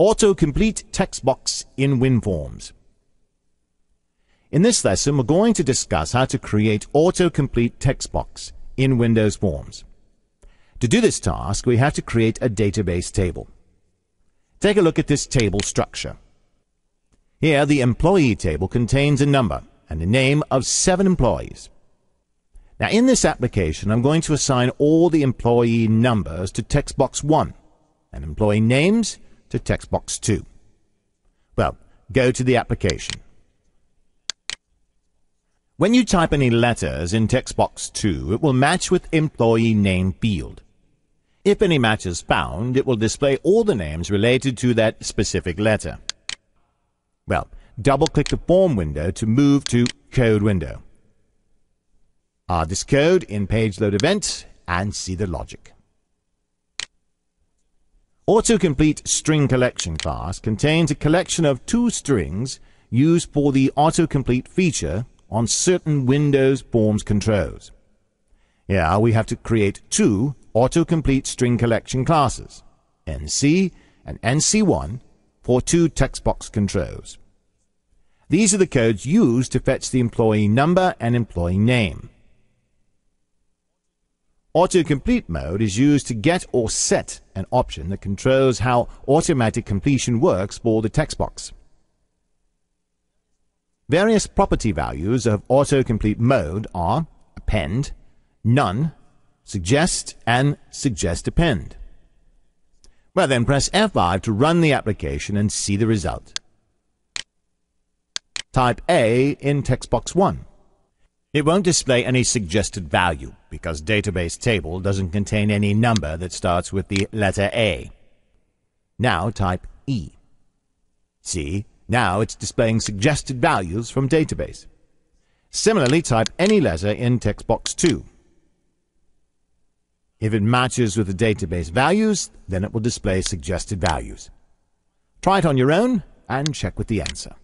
Autocomplete text box in WinForms. In this lesson, we're going to discuss how to create autocomplete text box in Windows Forms. To do this task, we have to create a database table. Take a look at this table structure. Here, the employee table contains a number and a name of seven employees. Now, in this application, I'm going to assign all the employee numbers to text box 1 and employee names to text box 2. Well, go to the application. When you type any letters in text box 2, it will match with employee name field. If any match is found, it will display all the names related to that specific letter. Well, double-click the form window to move to Code window. Add this code in page load event and see the logic. Autocomplete string collection class contains a collection of two strings used for the autocomplete feature on certain Windows Forms controls. Here we have to create two autocomplete string collection classes, NC and NC1, for two text box controls. These are the codes used to fetch the employee number and employee name. Autocomplete mode is used to get or set an option that controls how automatic completion works for the text box. Various property values of autocomplete mode are append, none, suggest, and suggest append. Well then press F5 to run the application and see the result. Type A in text box 1. It won't display any suggested value because database table doesn't contain any number that starts with the letter A. Now type E. See, now it's displaying suggested values from database. Similarly, type any letter in text box 2. If it matches with the database values, then it will display suggested values. Try it on your own and check with the answer.